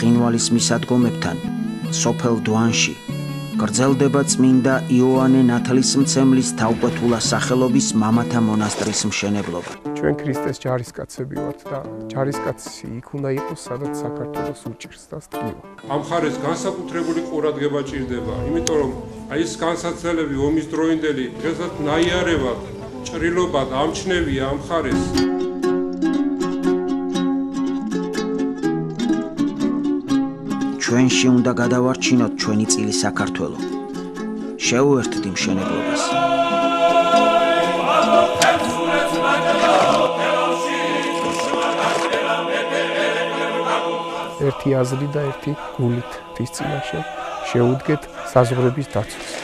ცხინვალის მისადგომებთან სოფელ დვანში გრძელდება წმინდა იოანე ნათლისმცემლის თავკვეთულა სახელობის მამათა მონასტრის მშენებლობა. ჩვენ ქრისტეს ჯარისკაცები ვართ და ჯარისკაცი იქ უნდა იყოს, სადაც საქართველოს უჭირს და სტიო. ამ ხარეს განსაკუთრებული ყურადღება ჭირდება, იმიტომ რომ აი ეს განსაცდელები ომის დროინდელი დღესაც ნაიარევად, ჭრილობად ამჩნევია ამ ხარეს. ჩვენში უნდა გადავარჩინოთ ჩვენი წილი საქართველო. შეუერთდით მშენებლობას. ერთი აზრი და ერთი გულით დის წინაშე შეუდგეთ საზღვრების დაცვას.